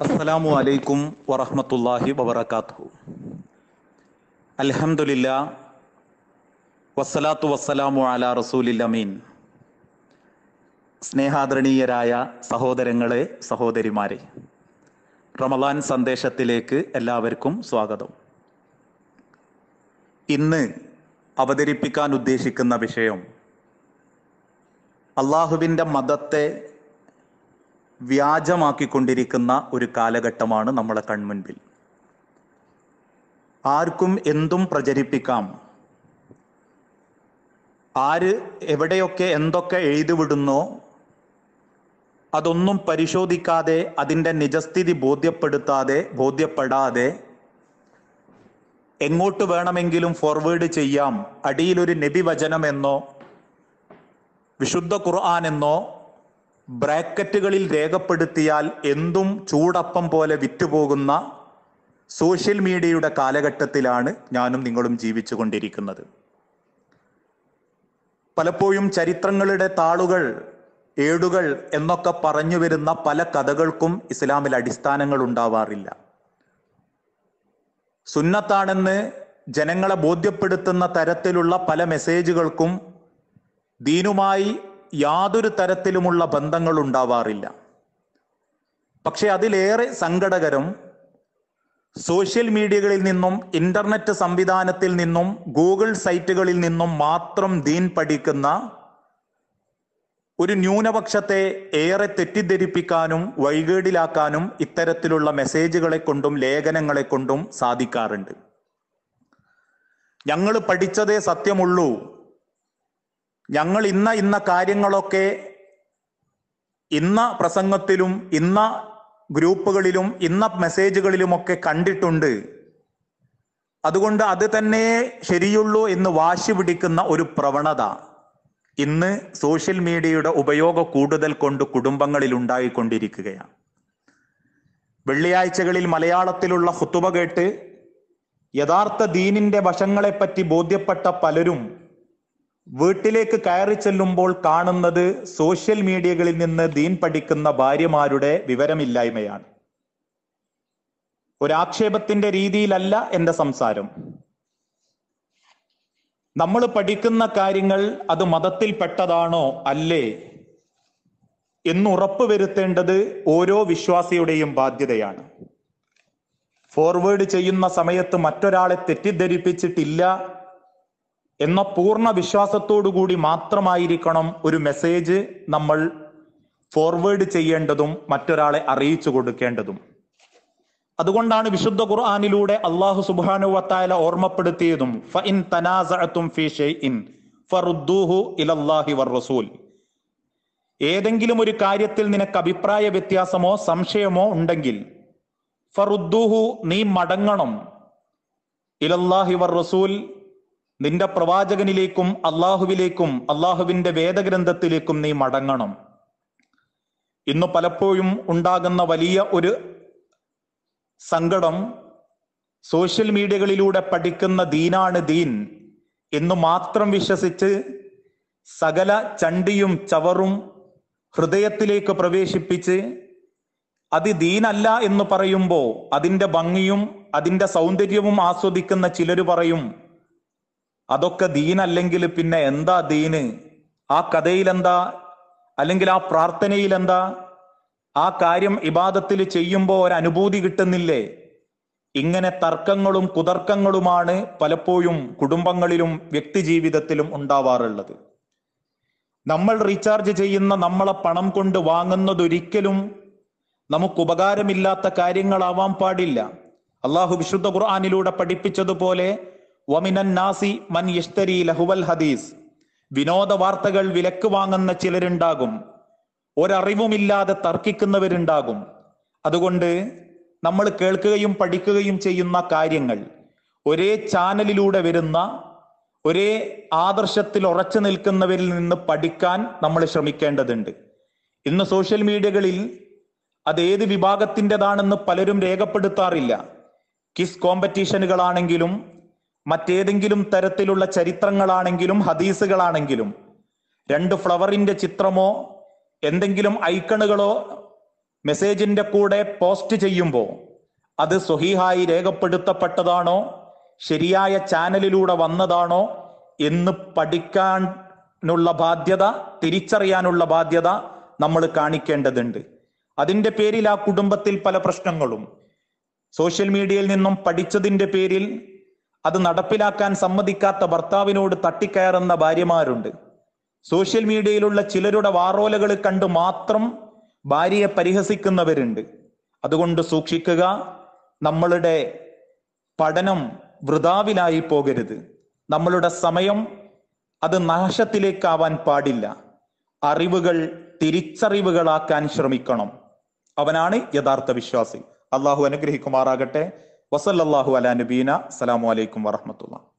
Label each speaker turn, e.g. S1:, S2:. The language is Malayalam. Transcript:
S1: അസ്സലാമു അലൈക്കും വറഹ്മത്തുള്ളാഹി വബറകാതുഹു അൽഹംദുലില്ലാ വസ്സലാത്തു വസ്സലാമു അലാ അമീൻ. സ്നേഹാദരണീയരായ സഹോദരങ്ങളെ സഹോദരിമാരെ റമദാൻ സന്ദേശത്തിലേക്ക് എല്ലാവർക്കും സ്വാഗതം. ഇന്ന് അവതരിപ്പിക്കാൻ ഉദ്ദേശിക്കുന്ന വിഷയം അള്ളാഹുവിന്റെ മതത്തെ വ്യാജമാക്കിക്കൊണ്ടിരിക്കുന്ന ഒരു കാലഘട്ടമാണ് നമ്മളെ കൺമുൻപിൽ. ആർക്കും എന്തും പ്രചരിപ്പിക്കാം. ആര് എവിടെയൊക്കെ എന്തൊക്കെ എഴുതിവിടുന്നോ അതൊന്നും പരിശോധിക്കാതെ അതിന്റെ നിജസ്ഥിതി ബോധ്യപ്പെടുത്താതെ ബോധ്യപ്പെടാതെ എങ്ങോട്ട് വേണമെങ്കിലും ഫോർവേഡ് ചെയ്യാം. അടിയിലൊരു നബി വചനമെന്നോ വിശുദ്ധ ഖുർആൻ എന്നോ ബ്രാക്കറ്റുകളിൽ രേഖപ്പെടുത്തിയാൽ എന്തും ചൂടപ്പം പോലെ വിറ്റുപോകുന്ന സോഷ്യൽ മീഡിയയുടെ കാലഘട്ടത്തിലാണ് ഞാനും നിങ്ങളും ജീവിച്ചുകൊണ്ടിരിക്കുന്നത്. പലപ്പോഴും ചരിത്രങ്ങളുടെ താളുകൾ ഏടുകൾ എന്നൊക്കെ പറഞ്ഞു വരുന്ന പല കഥകൾക്കും ഇസ്ലാമിൽ അടിസ്ഥാനങ്ങൾ ഉണ്ടാവാറില്ല. സുന്നത്താണെന്ന് ജനങ്ങളെ ബോധ്യപ്പെടുത്തുന്ന തരത്തിലുള്ള പല മെസ്സേജുകൾക്കും ദീനുമായി യാതൊരു തരത്തിലുമുള്ള ബന്ധങ്ങൾ ഉണ്ടാവാറില്ല പക്ഷെ അതിലേറെ സങ്കടകരം സോഷ്യൽ മീഡിയകളിൽ നിന്നും ഇന്റർനെറ്റ് സംവിധാനത്തിൽ നിന്നും ഗൂഗിൾ സൈറ്റുകളിൽ നിന്നും മാത്രം ദീൻ പഠിക്കുന്ന ഒരു ന്യൂനപക്ഷത്തെ ഏറെ തെറ്റിദ്ധരിപ്പിക്കാനും വഴികേടിലാക്കാനും ഇത്തരത്തിലുള്ള മെസ്സേജുകളെ കൊണ്ടും ലേഖനങ്ങളെ കൊണ്ടും സാധിക്കാറുണ്ട്. ഞങ്ങൾ പഠിച്ചതേ സത്യമുള്ളൂ. ഞങ്ങൾ ഇന്ന ഇന്ന കാര്യങ്ങളൊക്കെ ഇന്ന പ്രസംഗത്തിലും ഇന്ന ഗ്രൂപ്പുകളിലും ഇന്ന മെസ്സേജുകളിലുമൊക്കെ കണ്ടിട്ടുണ്ട്. അതുകൊണ്ട് അത് തന്നെ ശരിയുള്ളൂ എന്ന് വാശി പിടിക്കുന്ന ഒരു പ്രവണത. ഇന്ന് സോഷ്യൽ മീഡിയയുടെ ഉപയോഗം കൂടുതൽ കൊണ്ട് കുടുംബങ്ങളിൽ ഉണ്ടായിക്കൊണ്ടിരിക്കുകയാണ്. വെള്ളിയാഴ്ചകളിൽ മലയാളത്തിലുള്ള ഹുത്തുബ കേട്ട് യഥാർത്ഥ ദീനിന്റെ വശങ്ങളെപ്പറ്റി ബോധ്യപ്പെട്ട പലരും വീട്ടിലേക്ക് കയറി ചെല്ലുമ്പോൾ കാണുന്നത് സോഷ്യൽ മീഡിയകളിൽ നിന്ന് ദീൻ പഠിക്കുന്ന ഭാര്യമാരുടെ വിവരമില്ലായ്മയാണ്. ഒരാക്ഷേപത്തിന്റെ രീതിയിലല്ല എന്റെ സംസാരം. നമ്മൾ പഠിക്കുന്ന കാര്യങ്ങൾ അത് മതത്തിൽപ്പെട്ടതാണോ അല്ലേ? എന്ന് ഉറപ്പുവരുത്തേണ്ടത് ഓരോ വിശ്വാസിയുടെയും ബാധ്യതയാണ്. ഫോർവേഡ് ചെയ്യുന്ന സമയത്ത് മറ്റൊരാളെ തെറ്റിദ്ധരിപ്പിച്ചിട്ടില്ല എന്ന പൂർണ വിശ്വാസത്തോടു കൂടി മാത്രമായിരിക്കണം ഒരു മെസ്സേജ് നമ്മൾ ഫോർവേഡ് ചെയ്യേണ്ടതും മറ്റൊരാളെ അറിയിച്ചു കൊടുക്കേണ്ടതും. അതുകൊണ്ടാണ് വിശുദ്ധ ഖുർആാനിലൂടെ അള്ളാഹു സുബാനു വത്തായ ഓർമ്മപ്പെടുത്തിയതും ഫീ റസൂൽ. ഏതെങ്കിലും ഒരു കാര്യത്തിൽ നിനക്ക് അഭിപ്രായ വ്യത്യാസമോ സംശയമോ ഉണ്ടെങ്കിൽ ഫറുദ്ദൂഹു നീ മടങ്ങണം. ഇലല്ലാഹി വർ റസൂൽ നിന്റെ പ്രവാചകനിലേക്കും അള്ളാഹുവിലേക്കും അള്ളാഹുവിന്റെ വേദഗ്രന്ഥത്തിലേക്കും നീ മടങ്ങണം. ഇന്ന് പലപ്പോഴും ഉണ്ടാകുന്ന വലിയ ഒരു സങ്കടം സോഷ്യൽ മീഡിയകളിലൂടെ പഠിക്കുന്ന ദീനാണ് ദീൻ എന്ന് മാത്രം വിശ്വസിച്ച് സകല ചണ്ടിയും ചവറും ഹൃദയത്തിലേക്ക് പ്രവേശിപ്പിച്ച് അത് ദീനല്ല എന്ന് പറയുമ്പോൾ അതിന്റെ ഭംഗിയും അതിന്റെ സൗന്ദര്യവും ആസ്വദിക്കുന്ന ചിലർ പറയും അതൊക്കെ ദീനല്ലെങ്കിൽ പിന്നെ എന്താ ദീന്? ആ കഥയിൽ എന്താ അല്ലെങ്കിൽ ആ പ്രാർത്ഥനയിൽ എന്താ ആ കാര്യം ഇബാദത്തിൽ ചെയ്യുമ്പോൾ ഒരു അനുഭൂതി കിട്ടുന്നില്ലേ? ഇങ്ങനെ തർക്കങ്ങളും കുതർക്കങ്ങളുമാണ് പലപ്പോഴും കുടുംബങ്ങളിലും വ്യക്തി ജീവിതത്തിലും ഉണ്ടാവാറുള്ളത്. നമ്മൾ റീചാർജ് ചെയ്യുന്ന നമ്മളെ പണം കൊണ്ട് വാങ്ങുന്നതൊരിക്കലും നമുക്ക് ഉപകാരമില്ലാത്ത കാര്യങ്ങളാവാൻ പാടില്ല. അള്ളാഹു വിശുദ്ധ ഖുർആാനിലൂടെ പഠിപ്പിച്ചതുപോലെ മൻ ലഹുവൽ ഹദീസ്. വിനോദ വാർത്തകൾ വിലക്ക് വാങ്ങുന്ന ചിലരുണ്ടാകും. ഒരറിവുമില്ലാതെ തർക്കിക്കുന്നവരുണ്ടാകും. അതുകൊണ്ട് നമ്മൾ കേൾക്കുകയും പഠിക്കുകയും ചെയ്യുന്ന കാര്യങ്ങൾ ഒരേ ചാനലിലൂടെ വരുന്ന ഒരേ ആദർശത്തിൽ ഉറച്ചു നിൽക്കുന്നവരിൽ നിന്ന് പഠിക്കാൻ നമ്മൾ ശ്രമിക്കേണ്ടതുണ്ട്. ഇന്ന് സോഷ്യൽ മീഡിയകളിൽ അത് ഏത് വിഭാഗത്തിന്റെതാണെന്ന് പലരും രേഖപ്പെടുത്താറില്ല. കിസ് കോമ്പറ്റീഷനുകളാണെങ്കിലും മറ്റേതെങ്കിലും തരത്തിലുള്ള ചരിത്രങ്ങളാണെങ്കിലും ഹദീസുകളാണെങ്കിലും രണ്ട് ഫ്ലവറിന്റെ ചിത്രമോ എന്തെങ്കിലും ഐക്കണുകളോ മെസ്സേജിന്റെ കൂടെ പോസ്റ്റ് ചെയ്യുമ്പോൾ അത് സ്വഹീഹായി രേഖപ്പെടുത്തപ്പെട്ടതാണോ? ശരിയായ ചാനലിലൂടെ വന്നതാണോ? എന്ന് പഠിക്കാനുള്ള ബാധ്യത തിരിച്ചറിയാനുള്ള ബാധ്യത നമ്മൾ കാണിക്കേണ്ടതുണ്ട്. അതിന്റെ പേരിൽ ആ കുടുംബത്തിൽ പല പ്രശ്നങ്ങളും. സോഷ്യൽ മീഡിയയിൽ നിന്നും പഠിച്ചതിന്റെ പേരിൽ അത് നടപ്പിലാക്കാൻ സമ്മതിക്കാത്ത ഭർത്താവിനോട് തട്ടിക്കയറുന്ന ഭാര്യമാരുണ്ട്. സോഷ്യൽ മീഡിയയിലുള്ള ചിലരുടെ വാറോലകൾ കണ്ട് മാത്രം ഭാര്യയെ പരിഹസിക്കുന്നവരുണ്ട്. അതുകൊണ്ട് സൂക്ഷിക്കുക നമ്മളുടെ പഠനം വൃതാവിലായി പോകരുത്. നമ്മളുടെ സമയം അത് നാശത്തിലേക്കാവാൻ പാടില്ല. അറിവുകൾ തിരിച്ചറിവുകളാക്കാൻ ശ്രമിക്കണം. അവനാണ് യഥാർത്ഥ വിശ്വാസി. അള്ളാഹു അനുഗ്രഹിക്കുമാറാകട്ടെ. വസല്ലാഹു അലാ നബീന. അസ്സലാമു അലൈക്കും വറഹമത്തുള്ള